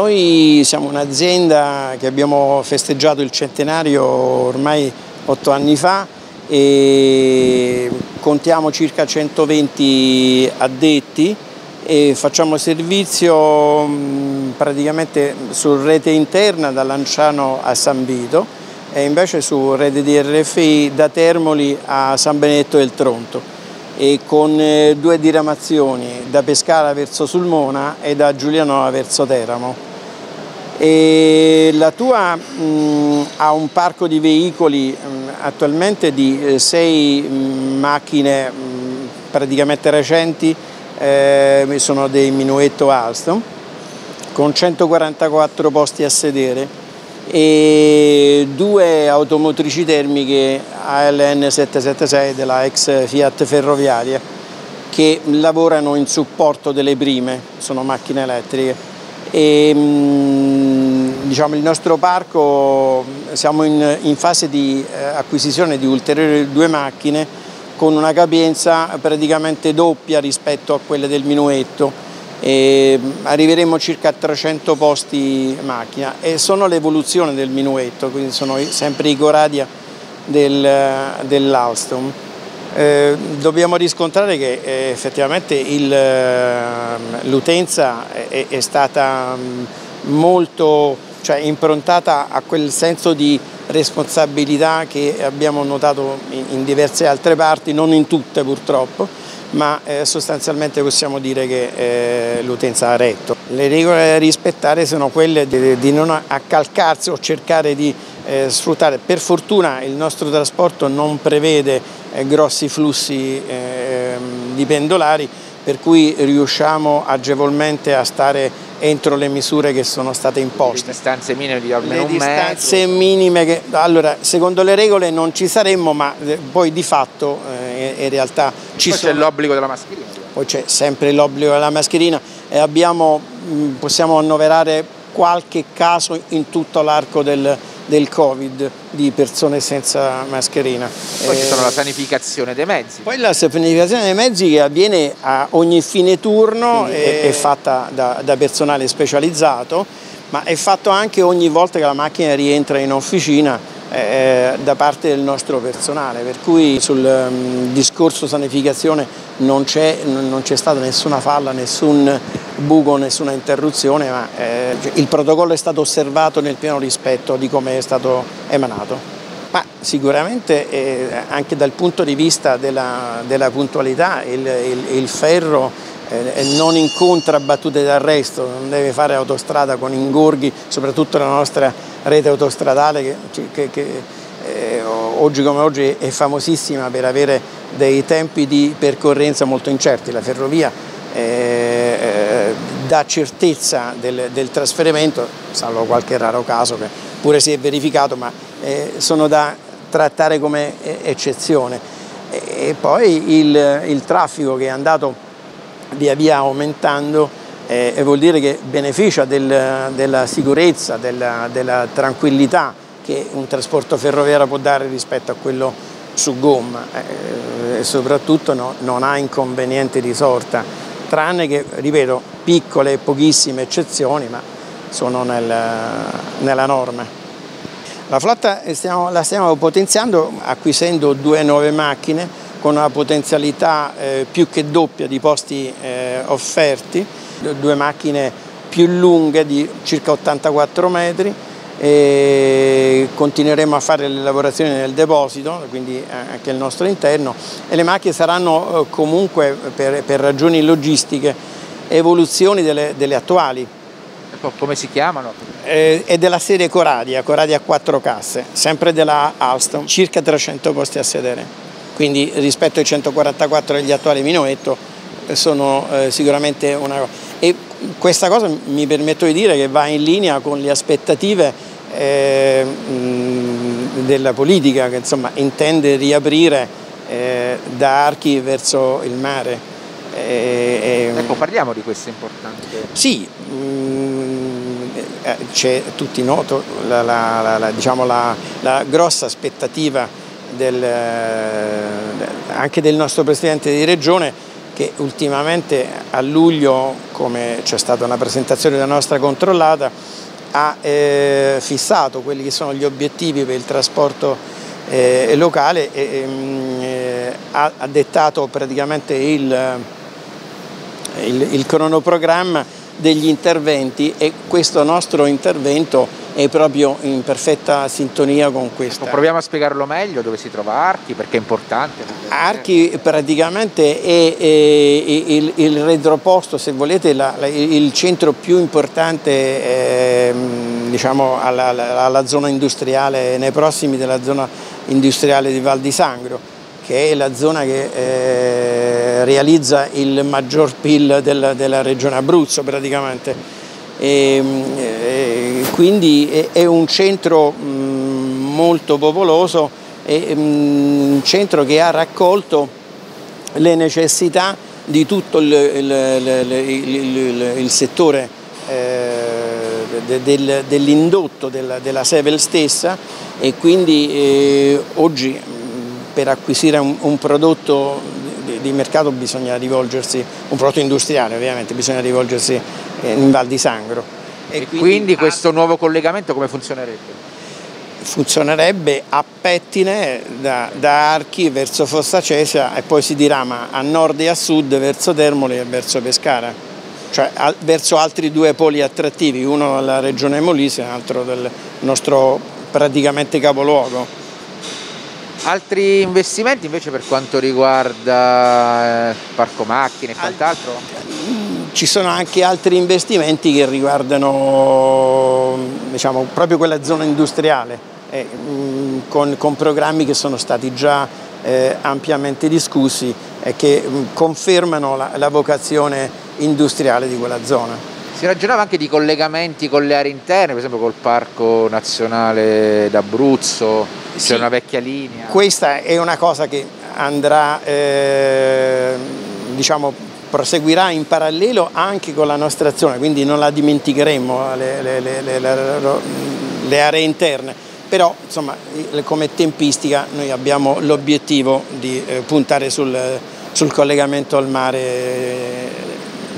Noi siamo un'azienda che abbiamo festeggiato il centenario ormai otto anni fa e contiamo circa 120 addetti e facciamo servizio praticamente su rete interna da Lanciano a San Vito e invece su rete di RFI da Termoli a San Benedetto del Tronto e con eh, due diramazioni da Pescara verso Sulmona e da Giulianova verso Teramo. E la tua mh, ha un parco di veicoli mh, attualmente di eh, sei mh, macchine praticamente recenti eh, sono dei minuetto Alstom con 144 posti a sedere e due automotrici termiche ALN 776 della ex Fiat Ferroviaria che lavorano in supporto delle prime, sono macchine elettriche. E, mm, diciamo, il nostro parco siamo in, in fase di eh, acquisizione di ulteriori due macchine con una capienza praticamente doppia rispetto a quelle del minuetto. E arriveremo circa a 300 posti macchina e sono l'evoluzione del minuetto, quindi sono sempre i Coradia del, dell'Alstom. Eh, dobbiamo riscontrare che eh, effettivamente l'utenza è, è, stata molto cioè, improntata a quel senso di responsabilità che abbiamo notato in diverse altre parti, non in tutte purtroppo, ma eh, sostanzialmente possiamo dire che eh, l'utenza ha retto. Le regole da rispettare sono quelle di, non accalcarsi o cercare di eh, sfruttare. Per fortuna il nostro trasporto non prevede grossi flussi di pendolari, per cui riusciamo agevolmente a stare entro le misure che sono state imposte. Le distanze minime di almeno le un metro? Le distanze minime, che, allora secondo le regole non ci saremmo ma eh, poi di fatto eh, in realtà ci poi sono. c'è l'obbligo della mascherina. Poi c'è sempre l'obbligo della mascherina e abbiamo, possiamo annoverare qualche caso in tutto l'arco del, del Covid di persone senza mascherina. Poi eh, ci sono la sanificazione dei mezzi. Poi la sanificazione dei mezzi che avviene a ogni fine turno è, è, fatta da, da personale specializzato, ma è fatto anche ogni volta che la macchina rientra in officina eh, da parte del nostro personale, per cui sul um, discorso sanificazione non c'è stata nessuna falla, nessun buco, nessuna interruzione, ma eh, il protocollo è stato osservato nel pieno rispetto di come è stato emanato. Ma sicuramente eh, anche dal punto di vista della, della puntualità il, il, il ferro eh, non incontra battute d'arresto, non deve fare autostrada con ingorghi, soprattutto la nostra rete autostradale che, che, che eh, oggi come oggi è famosissima per avere dei tempi di percorrenza molto incerti. La ferrovia eh, dà certezza del, del, trasferimento, salvo qualche raro caso che pure si è verificato, ma eh, sono da trattare come eccezione. E, poi il, il, traffico che è andato via via aumentando eh, vuol dire che beneficia del, della sicurezza, della, della tranquillità che un trasporto ferroviario può dare rispetto a quello su gomma eh, e soprattutto no, non ha inconvenienti di sorta tranne che, ripeto, piccole e pochissime eccezioni, ma sono nel, nella norma. La flotta stiamo, la stiamo potenziando acquisendo due nuove macchine con una potenzialità eh, più che doppia di posti eh, offerti, due macchine più lunghe di circa 84 metri, e continueremo a fare le lavorazioni nel deposito, quindi anche il nostro interno e le macchine saranno eh, comunque per, per ragioni logistiche evoluzioni delle, delle attuali. Come si chiamano? Eh, è della serie Coradia, Coradia a quattro casse, sempre della Alstom, circa 300 posti a sedere, quindi rispetto ai 144 degli attuali Minuetto eh, sono eh, sicuramente una cosa. E questa cosa mi permetto di dire che va in linea con le aspettative eh, della politica che insomma, intende riaprire eh, da Archi verso il mare. Eh, ecco, parliamo di questo importante. Sì, eh, c'è tutti noto la, la, la, diciamo la, grossa aspettativa del, anche del nostro Presidente di Regione che ultimamente a luglio, come c'è stata una presentazione della nostra controllata, ha eh, fissato quelli che sono gli obiettivi per il trasporto eh, locale e ehm, eh, ha, ha, dettato praticamente il, il, il cronoprogramma degli interventi e questo nostro intervento è proprio in perfetta sintonia con questa. Proviamo a spiegarlo meglio dove si trova Archi, perché è importante. Archi praticamente è, è il, il, retroposto, se volete, la, la, il centro più importante eh, diciamo alla, alla, zona industriale, nei prossimi della zona industriale di Val di Sangro, che è la zona che eh, realizza il maggior PIL della, della regione Abruzzo praticamente e, e quindi è, un centro mh, molto popoloso, è mh, un centro che ha raccolto le necessità di tutto il, il, il, il settore eh, del, dell'indotto della, della, Sevel stessa e quindi eh, oggi per acquisire un, un prodotto di, di, mercato bisogna rivolgersi, un prodotto industriale ovviamente, bisogna rivolgersi in Val di Sangro. E, e quindi, quindi questo nuovo collegamento come funzionerebbe? Funzionerebbe a pettine da, da, Archi verso Fossa Cesia e poi si dirama a nord e a sud verso Termoli e verso Pescara, cioè a, verso altri due poli attrattivi, uno della regione Molise e l'altro del nostro praticamente capoluogo. Altri investimenti invece per quanto riguarda eh, parco macchine e quant'altro? Ci sono anche altri investimenti che riguardano diciamo, proprio quella zona industriale, eh, con, con, programmi che sono stati già eh, ampiamente discussi e che mh, confermano la, la vocazione industriale di quella zona. Si ragionava anche di collegamenti con le aree interne, per esempio col Parco Nazionale d'Abruzzo, sì, c'è una vecchia linea. Questa è una cosa che andrà eh, diciamo, proseguirà in parallelo anche con la nostra azione, quindi non la dimenticheremo le, le, le, le aree interne, però insomma, come tempistica noi abbiamo l'obiettivo di eh, puntare sul, sul, collegamento al mare eh,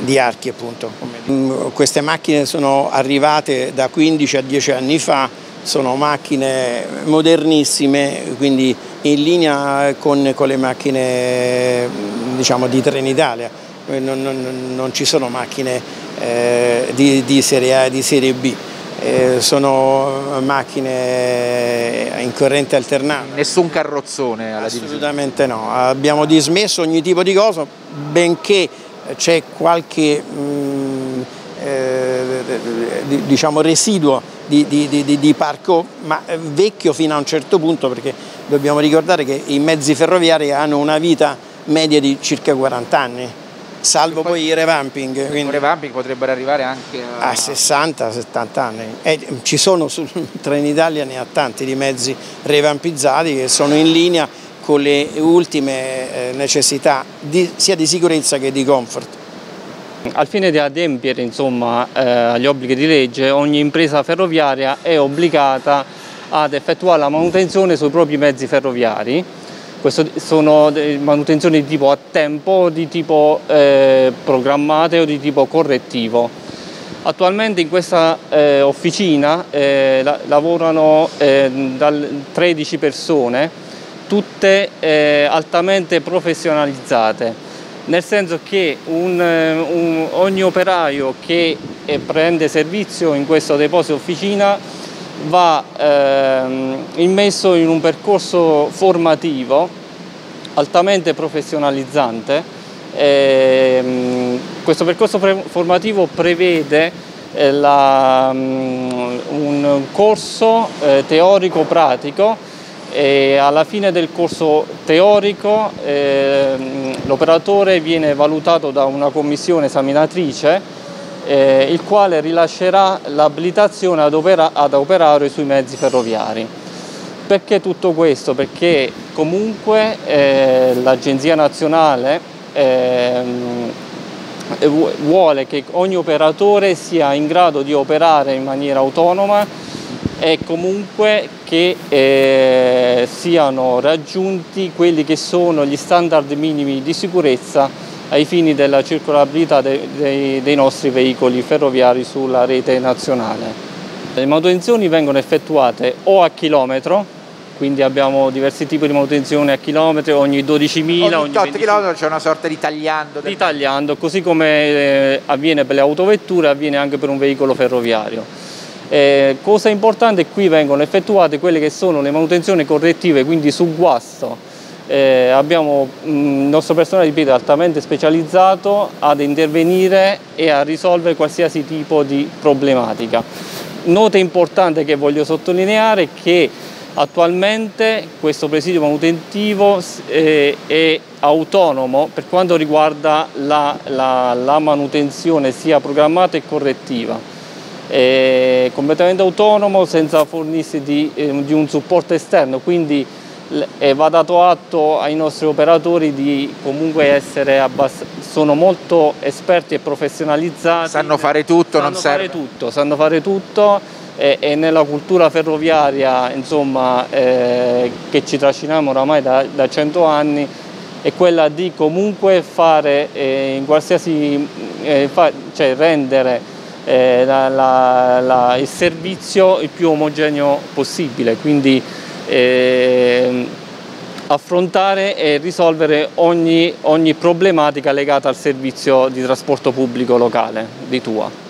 di Archi appunto. Mm, queste macchine sono arrivate da 15 a 10 anni fa, sono macchine modernissime, quindi in linea con, con le macchine diciamo, di Trenitalia non, non, non ci sono macchine eh, di, di, serie A e di serie B. Eh, sono macchine in corrente alternata. Nessun carrozzone alla Assolutamente divisione. no, abbiamo dismesso ogni tipo di cosa, benché c'è qualche mh, mm, eh, diciamo residuo di, di, di, di, parco, ma vecchio fino a un certo punto perché dobbiamo ricordare che i mezzi ferroviari hanno una vita media di circa 40 anni salvo poi, poi i revamping. Quindi, I revamping potrebbero arrivare anche a, a 60-70 anni. E ci sono su Trenitalia ne ha tanti di mezzi revampizzati che sono in linea con le ultime eh, necessità di, sia di sicurezza che di comfort. Al fine di adempiere insomma, eh, agli obblighi di legge, ogni impresa ferroviaria è obbligata ad effettuare la manutenzione sui propri mezzi ferroviari questo sono manutenzioni di tipo a tempo, di tipo eh, programmate o di tipo correttivo. Attualmente in questa eh, officina eh, la, lavorano eh, 13 persone, tutte eh, altamente professionalizzate, nel senso che un, un, ogni operaio che eh, prende servizio in questo deposito officina va ehm, immesso in un percorso formativo altamente professionalizzante. Ehm, questo percorso formativo prevede eh, la, um, un corso eh, teorico-pratico e alla fine del corso teorico eh, l'operatore viene valutato da una commissione esaminatrice eh, il quale rilascerà l'abilitazione ad, opera ad operare sui mezzi ferroviari. Perché tutto questo? Perché comunque eh, l'Agenzia Nazionale eh, vuole che ogni operatore sia in grado di operare in maniera autonoma e comunque che eh, siano raggiunti quelli che sono gli standard minimi di sicurezza ai fini della circolabilità dei, dei, dei nostri veicoli ferroviari sulla rete nazionale. Le manutenzioni vengono effettuate o a chilometro, quindi abbiamo diversi tipi di manutenzione a chilometro, ogni 12.000, ogni, ogni km c'è una sorta di tagliando. Di tagliando, così come eh, avviene per le autovetture, avviene anche per un veicolo ferroviario. Eh, cosa importante, qui vengono effettuate quelle che sono le manutenzioni correttive, quindi su guasto. Eh, abbiamo mm, il nostro personale ripeto, altamente specializzato ad intervenire e a risolvere qualsiasi tipo di problematica. Nota importante che voglio sottolineare è che Attualmente questo presidio manutentivo eh, è autonomo per quanto riguarda la, la, la manutenzione sia programmata che correttiva. È completamente autonomo senza fornirsi di, eh, di un supporto esterno, quindi eh, va dato atto ai nostri operatori di comunque essere sono molto esperti e professionalizzati. Sanno fare tutto, sanno non fare serve. Tutto, sanno fare tutto e, e nella cultura ferroviaria insomma, eh, che ci trasciniamo oramai da, da 100 anni è quella di comunque fare eh, in qualsiasi, eh, fa, cioè rendere eh, la, la, la, il servizio il più omogeneo possibile, quindi ehm, affrontare e risolvere ogni, ogni problematica legata al servizio di trasporto pubblico locale di Tua.